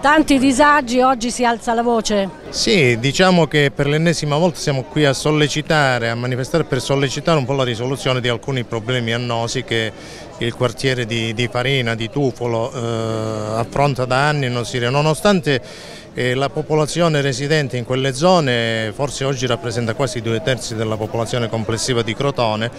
Tanti disagi, oggi si alza la voce? Sì, diciamo che per l'ennesima volta siamo qui a sollecitare, a manifestare per sollecitare un po' la risoluzione di alcuni problemi annosi che il quartiere di, di Farina, di Tufolo eh, affronta da anni in Osiria, nonostante eh, la popolazione residente in quelle zone forse oggi rappresenta quasi due terzi della popolazione complessiva di Crotone,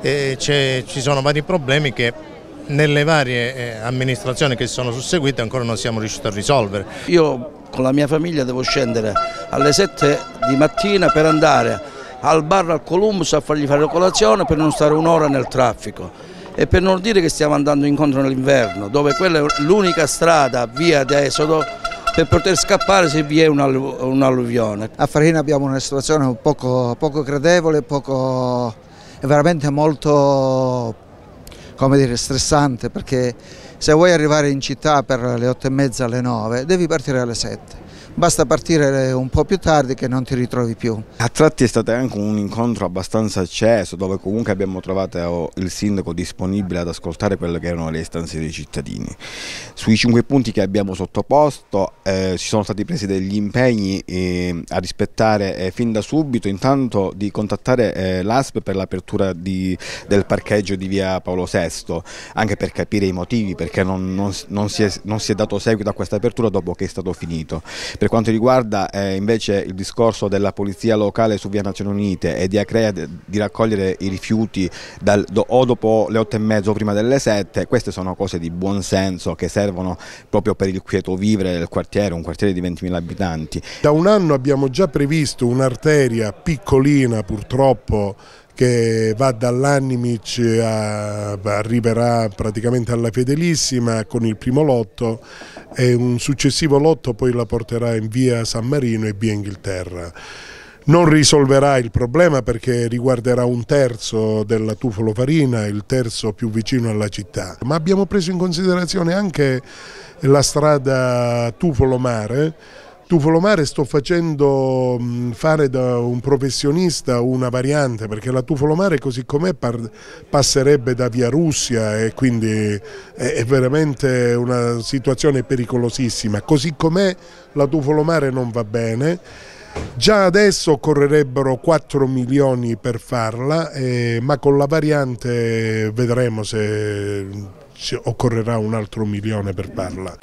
eh, ci sono vari problemi che nelle varie eh, amministrazioni che si sono susseguite ancora non siamo riusciti a risolvere. Io con la mia famiglia devo scendere alle 7 di mattina per andare al bar al Columbus a fargli fare la colazione per non stare un'ora nel traffico e per non dire che stiamo andando incontro nell'inverno dove quella è l'unica strada via d'esodo per poter scappare se vi è un'alluvione. A Farina abbiamo una situazione poco, poco credevole, poco, veramente molto come dire, stressante perché se vuoi arrivare in città per le otto e mezza alle nove devi partire alle sette basta partire un po' più tardi che non ti ritrovi più. A tratti è stato anche un incontro abbastanza acceso dove comunque abbiamo trovato il sindaco disponibile ad ascoltare quelle che erano le istanze dei cittadini. Sui cinque punti che abbiamo sottoposto eh, ci sono stati presi degli impegni eh, a rispettare eh, fin da subito, intanto di contattare eh, l'ASP per l'apertura del parcheggio di via Paolo VI, anche per capire i motivi perché non, non, non, si, è, non si è dato seguito a questa apertura dopo che è stato finito. Per quanto riguarda eh, invece il discorso della polizia locale su via Nazioni Unite e di Acrea di raccogliere i rifiuti dal, do, o dopo le otto e mezzo o prima delle sette, queste sono cose di buon senso che servono proprio per il quieto vivere del quartiere, un quartiere di 20.000 abitanti. Da un anno abbiamo già previsto un'arteria piccolina purtroppo che va dall'Annimic arriverà praticamente alla Fedelissima con il primo lotto e un successivo lotto poi la porterà in via San Marino e via Inghilterra. Non risolverà il problema perché riguarderà un terzo della Tufolo Farina, il terzo più vicino alla città, ma abbiamo preso in considerazione anche la strada Tufolo Mare Tufolo Mare sto facendo fare da un professionista una variante perché la Tufolo Mare così com'è passerebbe da via Russia e quindi è veramente una situazione pericolosissima. Così com'è la Tufolo Mare non va bene. Già adesso occorrerebbero 4 milioni per farla, eh, ma con la variante vedremo se occorrerà un altro milione per farla.